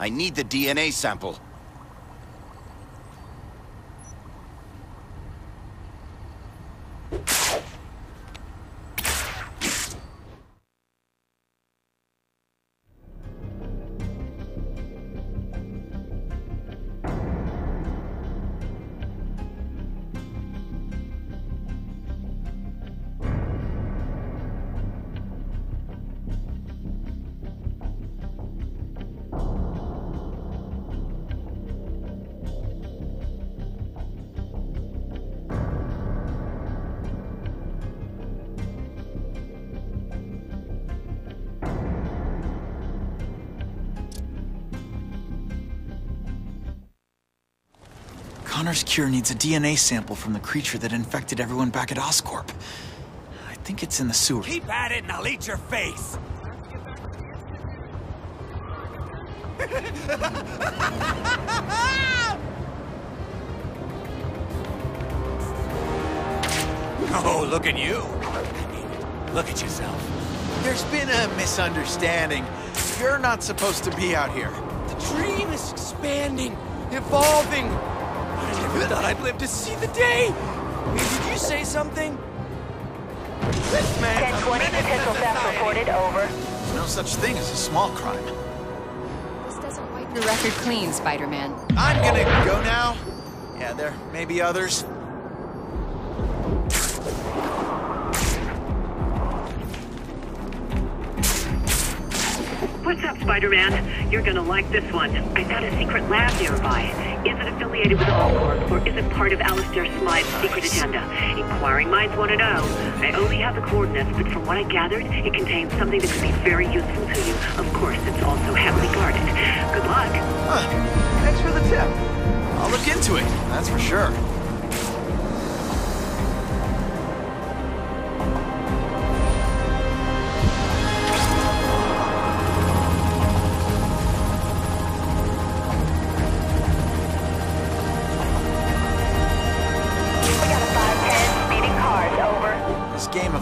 I need the DNA sample. Connors' cure needs a DNA sample from the creature that infected everyone back at Oscorp. I think it's in the sewer. Keep at it and I'll eat your face! oh, look at you. Look at yourself. There's been a misunderstanding. You're not supposed to be out here. The dream is expanding, evolving. I never thought I'd live to see the day. Did you say something? This man. 1020 potential theft reported, over. There's no such thing as a small crime. This doesn't wipe your record clean, Spider-Man. I'm gonna go now. Yeah, there may be others. What's up, Spider-Man? You're gonna like this one. I've got a secret lab nearby. Is it affiliated with Oscorp, or is it part of Alistair Smythe's secret agenda? Inquiring minds want to know. I only have the coordinates, but from what I gathered, it contains something that could be very useful to you. Of course, it's also heavily guarded. Good luck. Huh. Thanks for the tip. I'll look into it, that's for sure.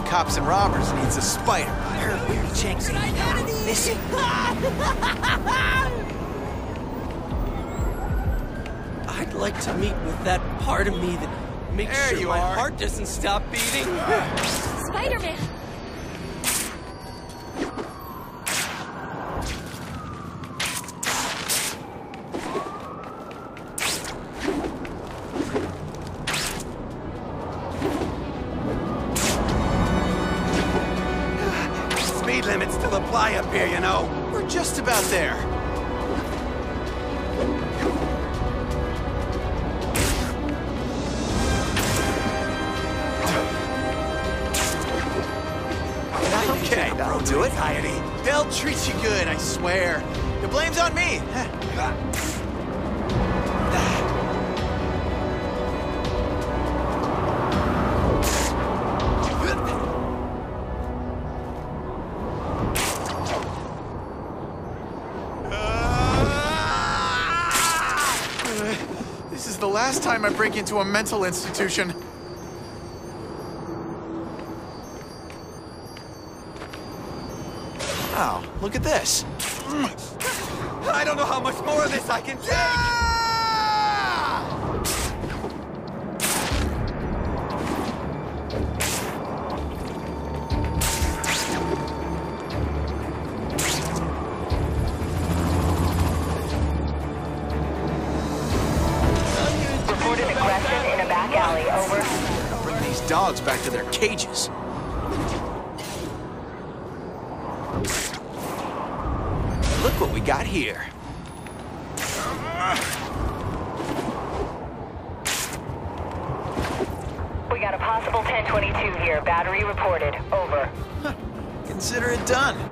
Cops and robbers needs a spider. I heard Weird Jenks missing. I'd like to meet with that part of me that makes There sure you my are. heart doesn't stop beating. Spider-Man! Apply up here, you know. We're just about there. Okay, that'll do it. They'll treat you good, I swear. The blame's on me. last time I break into a mental institution. Oh, look at this. Mm. I don't know how much more of this I can take. Dogs back to their cages. Look what we got here. We got a possible 1022 here. Battery reported, over. Consider it done.